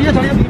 चलिए चलिए